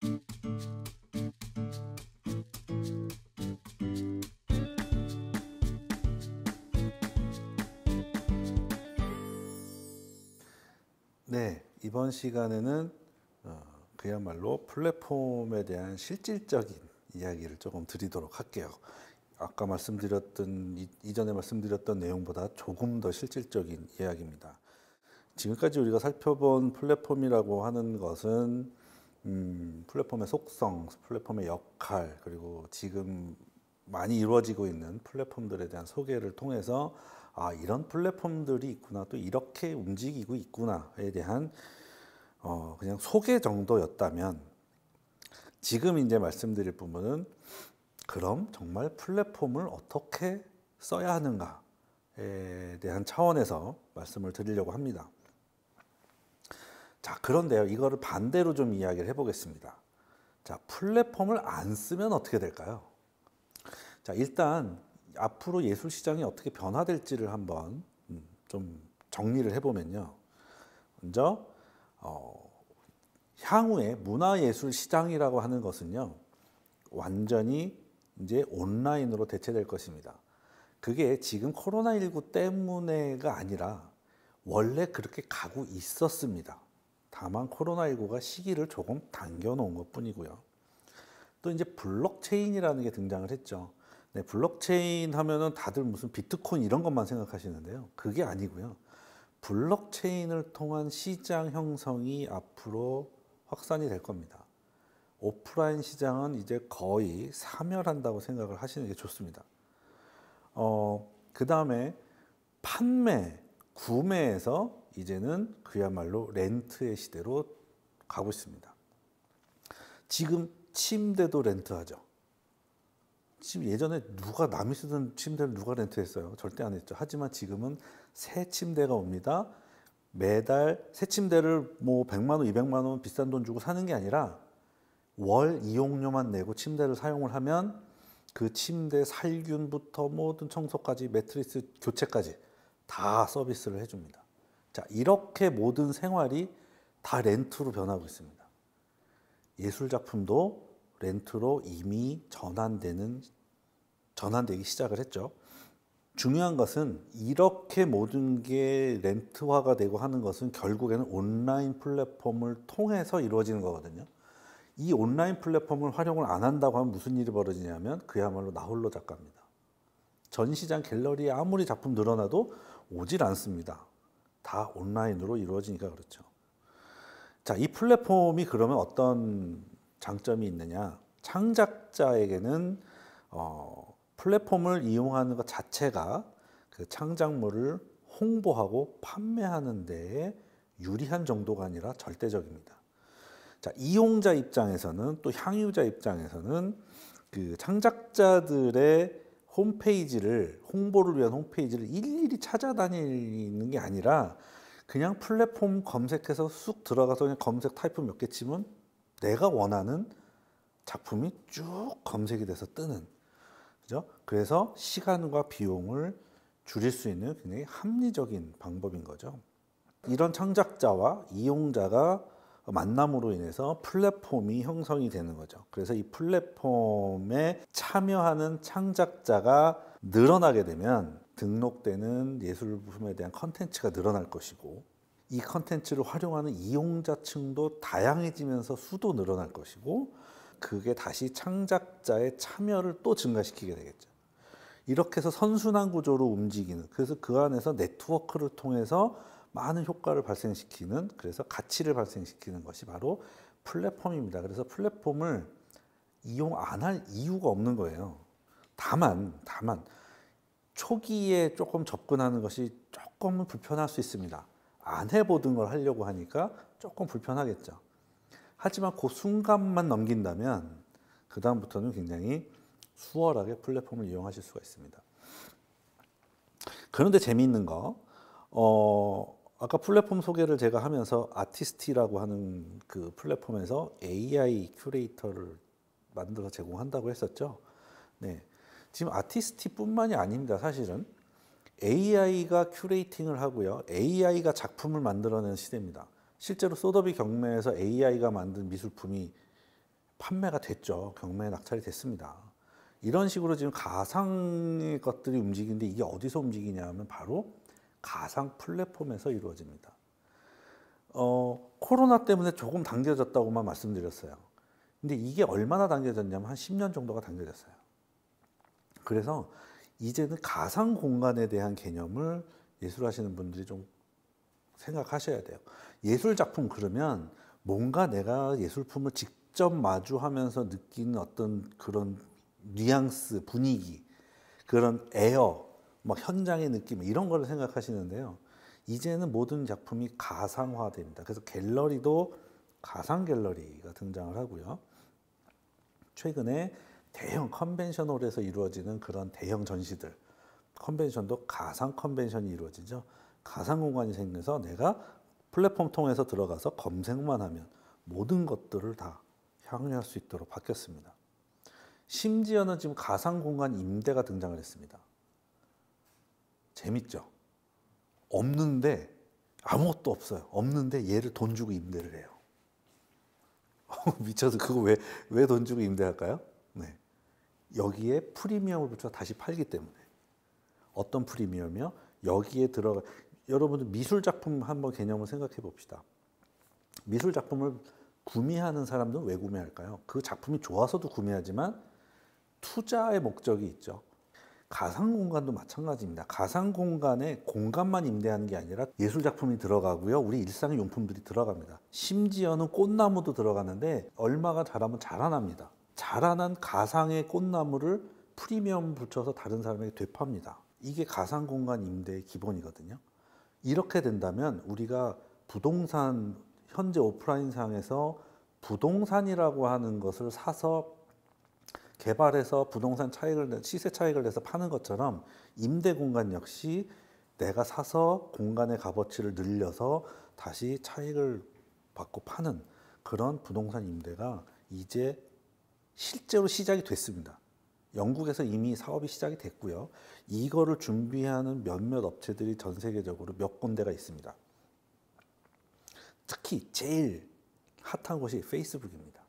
네, 이번 시간에는 어, 그야말로 플랫폼에 대한 실질적인 이야기를 조금 드리도록 할게요. 아까 말씀드렸던 이- 이전에 말씀드렸던 내용보다 조금 더 실질적인 이야기입니다. 지금까지 우리가 살펴본 플랫폼이라고 하는 것은 음, 플랫폼의 속성, 플랫폼의 역할, 그리고 지금 많이 이루어지고 있는 플랫폼들에 대한 소개를 통해서 아, 이런 플랫폼들이 있구나, 또 이렇게 움직이고 있구나에 대한 어, 그냥 소개 정도였다면 지금 이제 말씀드릴 부분은 그럼 정말 플랫폼을 어떻게 써야 하는가에 대한 차원에서 말씀을 드리려고 합니다. 자, 그런데요. 이거를 반대로 좀 이야기를 해보겠습니다. 자, 플랫폼을 안 쓰면 어떻게 될까요? 자, 일단 앞으로 예술 시장이 어떻게 변화될지를 한번 음, 좀 정리를 해보면요. 먼저 어, 향후에 문화예술 시장이라고 하는 것은요, 완전히 이제 온라인으로 대체될 것입니다. 그게 지금 코로나19 때문에가 아니라 원래 그렇게 가고 있었습니다. 다만 코로나19가 시기를 조금 당겨 놓은 것 뿐이고요. 또 이제 블록체인이라는 게 등장을 했죠. 네, 블록체인 하면은 다들 무슨 비트코인 이런 것만 생각하시는데요. 그게 아니고요. 블록체인을 통한 시장 형성이 앞으로 확산이 될 겁니다. 오프라인 시장은 이제 거의 사멸한다고 생각을 하시는 게 좋습니다. 어, 그 다음에 판매, 구매에서 이제는 그야말로 렌트의 시대로 가고 있습니다. 지금 침대도 렌트하죠. 지금 예전에 누가 남이 쓰던 침대를 누가 렌트했어요? 절대 안 했죠. 하지만 지금은 새 침대가 옵니다. 매달 새 침대를 뭐 100만 원, 200만 원 비싼 돈 주고 사는 게 아니라 월 이용료만 내고 침대를 사용을 하면 그 침대 살균부터 모든 청소까지 매트리스 교체까지 다 서비스를 해줍니다. 자, 이렇게 모든 생활이 다 렌트로 변하고 있습니다. 예술 작품도 렌트로 이미 전환되는 전환되기 시작을 했죠. 중요한 것은 이렇게 모든 게 렌트화가 되고 하는 것은 결국에는 온라인 플랫폼을 통해서 이루어지는 거거든요. 이 온라인 플랫폼을 활용을 안 한다고 하면 무슨 일이 벌어지냐면 그야말로 나홀로 작가입니다. 전시장 갤러리에 아무리 작품 늘어나도 오질 않습니다. 다 온라인으로 이루어지니까 그렇죠. 자, 이 플랫폼이 그러면 어떤 장점이 있느냐? 창작자에게는 어, 플랫폼을 이용하는 것 자체가 그 창작물을 홍보하고 판매하는 데에 유리한 정도가 아니라 절대적입니다. 자, 이용자 입장에서는 또 향유자 입장에서는 그 창작자들의 홈페이지를 홍보를 위한 홈페이지를 일일이 찾아다니는 게 아니라 그냥 플랫폼 검색해서 쑥 들어가서 그냥 검색 타이프 몇 개 치면 내가 원하는 작품이 쭉 검색이 돼서 뜨는 그죠? 그래서 시간과 비용을 줄일 수 있는 굉장히 합리적인 방법인 거죠. 이런 창작자와 이용자가 만남으로 인해서 플랫폼이 형성이 되는 거죠. 그래서 이 플랫폼에 참여하는 창작자가 늘어나게 되면 등록되는 예술품에 대한 컨텐츠가 늘어날 것이고 이 컨텐츠를 활용하는 이용자층도 다양해지면서 수도 늘어날 것이고 그게 다시 창작자의 참여를 또 증가시키게 되겠죠. 이렇게 해서 선순환 구조로 움직이는 그래서 그 안에서 네트워크를 통해서 많은 효과를 발생시키는 그래서 가치를 발생시키는 것이 바로 플랫폼입니다. 그래서 플랫폼을 이용 안 할 이유가 없는 거예요. 다만 다만 초기에 조금 접근하는 것이 조금은 불편할 수 있습니다. 안 해보던 걸 하려고 하니까 조금 불편하겠죠. 하지만 그 순간만 넘긴다면 그 다음부터는 굉장히 수월하게 플랫폼을 이용하실 수가 있습니다. 그런데 재미있는 거, 어, 아까 플랫폼 소개를 제가 하면서 아티스티라고 하는 그 플랫폼에서 AI 큐레이터를 만들어서 제공한다고 했었죠. 네. 지금 아티스티뿐만이 아닙니다. 사실은 AI가 큐레이팅을 하고요. AI가 작품을 만들어내는 시대입니다. 실제로 소더비 경매에서 AI가 만든 미술품이 판매가 됐죠. 경매에 낙찰이 됐습니다. 이런 식으로 지금 가상의 것들이 움직이는데 이게 어디서 움직이냐 하면 바로 가상 플랫폼에서 이루어집니다. 어, 코로나 때문에 조금 당겨졌다고만 말씀드렸어요. 근데 이게 얼마나 당겨졌냐면 한 10년 정도가 당겨졌어요. 그래서 이제는 가상 공간에 대한 개념을 예술하시는 분들이 좀 생각하셔야 돼요. 예술 작품 그러면 뭔가 내가 예술품을 직접 마주하면서 느끼는 어떤 그런 뉘앙스, 분위기, 그런 에어, 막 현장의 느낌 이런 거를 생각하시는데요. 이제는 모든 작품이 가상화됩니다. 그래서 갤러리도 가상 갤러리가 등장을 하고요. 최근에 대형 컨벤션홀에서 이루어지는 그런 대형 전시들, 컨벤션도 가상 컨벤션이 이루어지죠. 가상 공간이 생겨서 내가 플랫폼 통해서 들어가서 검색만 하면 모든 것들을 다 향유할 수 있도록 바뀌었습니다. 심지어는 지금 가상 공간 임대가 등장을 했습니다. 재밌죠? 없는데 아무것도 없어요. 없는데 얘를 돈 주고 임대를 해요. 미쳐서 그거 왜 왜 돈 주고 임대할까요? 네. 여기에 프리미엄을 붙여 다시 팔기 때문에 어떤 프리미엄이요? 여기에 들어가 여러분들 미술 작품 한번 개념을 생각해 봅시다. 미술 작품을 구매하는 사람들은 왜 구매할까요? 그 작품이 좋아서도 구매하지만 투자의 목적이 있죠. 가상 공간도 마찬가지입니다. 가상 공간에 공간만 임대하는 게 아니라 예술 작품이 들어가고요. 우리 일상 용품들이 들어갑니다. 심지어는 꽃나무도 들어가는데 얼마가 자라면 자라납니다. 자라난 가상의 꽃나무를 프리미엄 붙여서 다른 사람에게 되팝니다. 이게 가상 공간 임대의 기본이거든요. 이렇게 된다면 우리가 부동산 현재 오프라인 상에서 부동산이라고 하는 것을 사서 개발해서 부동산 차익을 시세 차익을 내서 파는 것처럼 임대 공간 역시 내가 사서 공간의 값어치를 늘려서 다시 차익을 받고 파는 그런 부동산 임대가 이제 실제로 시작이 됐습니다. 영국에서 이미 사업이 시작이 됐고요. 이거를 준비하는 몇몇 업체들이 전 세계적으로 몇 군데가 있습니다. 특히 제일 핫한 곳이 페이스북입니다.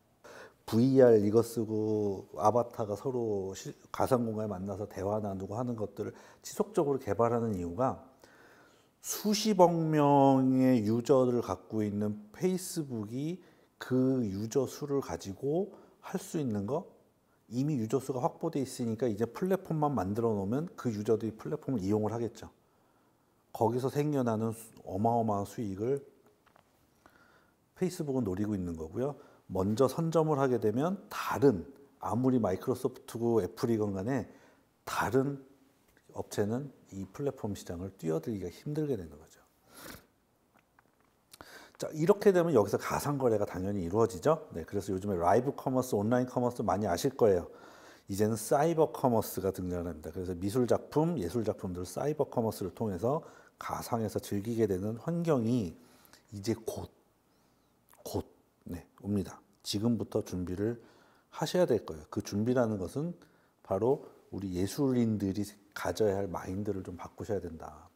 VR 이거 쓰고 아바타가 서로 가상 공간에 만나서 대화 나누고 하는 것들을 지속적으로 개발하는 이유가 수십억 명의 유저를 갖고 있는 페이스북이 그 유저 수를 가지고 할 수 있는 거 이미 유저 수가 확보돼 있으니까 이제 플랫폼만 만들어 놓으면 그 유저들이 플랫폼을 이용을 하겠죠. 거기서 생겨나는 어마어마한 수익을 페이스북은 노리고 있는 거고요. 먼저 선점을 하게 되면 다른 아무리 마이크로소프트고 애플이건 간에 다른 업체는 이 플랫폼 시장을 뛰어들기가 힘들게 되는 거죠. 자, 이렇게 되면 여기서 가상 거래가 당연히 이루어지죠. 네, 그래서 요즘에 live commerce, online commerce 많이 아실 거예요. 이제는 cyber commerce가 등장합니다. 그래서 미술 작품, 예술 작품들 cyber commerce를 통해서 가상에서 즐기게 되는 환경이 이제 곧, 곧, 네, 옵니다. 지금부터 준비를 하셔야 될 거예요. 그 준비라는 것은 바로 우리 예술인들이 가져야 할 마인드를 좀 바꾸셔야 된다.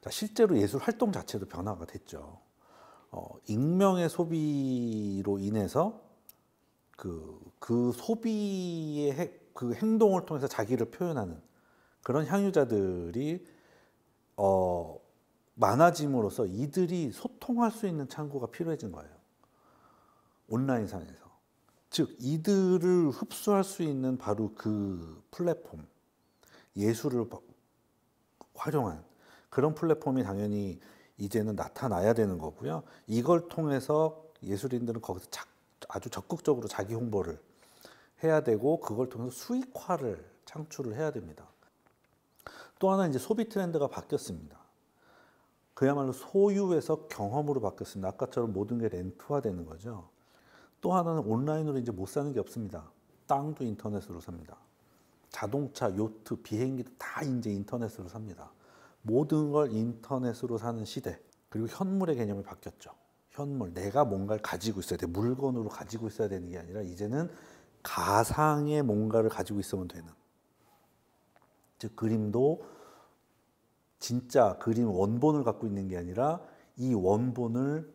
자, 실제로 예술 활동 자체도 변화가 됐죠. 어, 익명의 소비로 인해서 그, 그 소비의 해, 그 행동을 통해서 자기를 표현하는 그런 향유자들이 어, 많아짐으로써 이들이 소통할 수 있는 창구가 필요해진 거예요. 온라인상에서. 즉, 이들을 흡수할 수 있는 바로 그 플랫폼, 예술을 활용한 그런 플랫폼이 당연히 이제는 나타나야 되는 거고요. 이걸 통해서 예술인들은 거기서 아주 적극적으로 자기 홍보를 해야 되고 그걸 통해서 수익화를 창출을 해야 됩니다. 또 하나 이제 소비 트렌드가 바뀌었습니다. 그야말로 소유에서 경험으로 바뀌었습니다. 아까처럼 모든 게 렌트화되는 거죠. 또 하나는 온라인으로 이제 못 사는 게 없습니다. 땅도 인터넷으로 삽니다. 자동차, 요트, 비행기도 다 이제 인터넷으로 삽니다. 모든 걸 인터넷으로 사는 시대. 그리고 현물의 개념이 바뀌었죠. 현물. 내가 뭔가를 가지고 있어야 돼. 물건으로 가지고 있어야 되는 게 아니라 이제는 가상의 뭔가를 가지고 있으면 되는. 즉, 그림도 진짜 그림 원본을 갖고 있는 게 아니라 이 원본을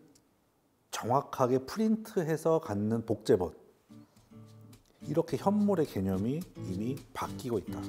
정확하게 프린트해서 갖는 복제본 이렇게 현물의 개념이 이미 바뀌고 있다.